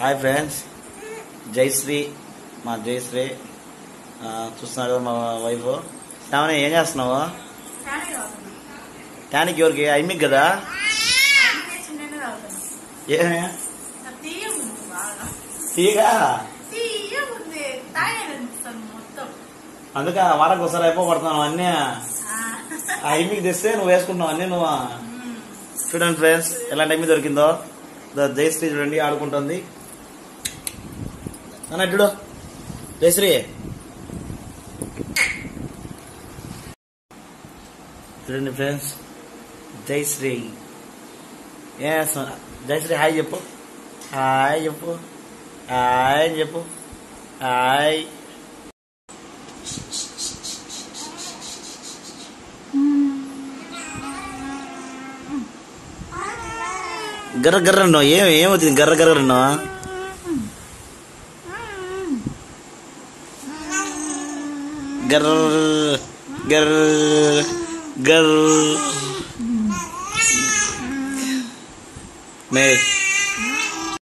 Hi friends Jayashree మా జయశ్రీ కదా మా వైఫ్. శ్రావణి ఏం చేస్తున్నావు. టానిక్ ఎవరికి? ఐమిక్ కదా. ఏమే? మొత్తం. అందుకే వారానికి ఒకసారి అయిపోబడుతున్నావు అన్నీ. ఐమిక్ తెస్తే నువ్వు వేసుకుంటున్నావు అన్నీ నువ్వు. చూడండి ఫ్రెండ్స్ ఎలాంటి ఐమి దొరికిందో. జయశ్రీ చూడండి ఆడుకుంటుంది. అన్న చూడు లేసిరి. చూడండి ఫ్రెండ్స్ జయశ్రీ ఏ జయశ్రీ హాయ్ చెప్పు. హాయ్ చెప్పు. హాయ్ అని చెప్పు. హాయ్. గర్ర గర్ర అన్నావు. ఏం ఏమవుతుంది? గర్ర గర్ర అన్నావా గర్ర గర్ర గర్ర మే